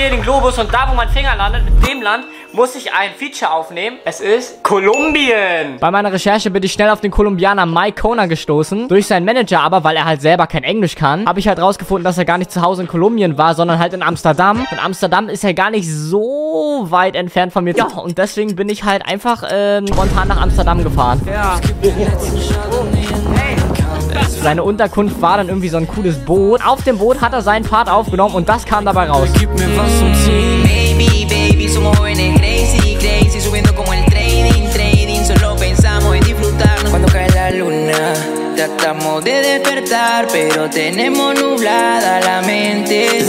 sehe den Globus und da, wo mein Finger landet, in dem Land, muss ich ein Feature aufnehmen. Es ist Kolumbien. Bei meiner Recherche bin ich schnell auf den Kolumbianer Mike Kona gestoßen. Durch seinen Manager aber, weil er halt selber kein Englisch kann, habe ich halt rausgefunden, dass er gar nicht zu Hause in Kolumbien war, sondern halt in Amsterdam. Und Amsterdam ist ja gar nicht so weit entfernt von mir. Ja, und deswegen bin ich halt einfach äh, spontan nach Amsterdam gefahren. Ja. Seine Unterkunft war dann irgendwie so ein cooles Boot. Auf dem Boot hat er seinen Part aufgenommen und das kam dabei raus. Gib mir was zum Ziehen. Baby, baby, somos jóvenes crazy, crazy, subiendo como el trading, trading, solo pensamos en disfrutarnos. Cuando cae la luna, tratamos de despertar, pero tenemos nublada la mente.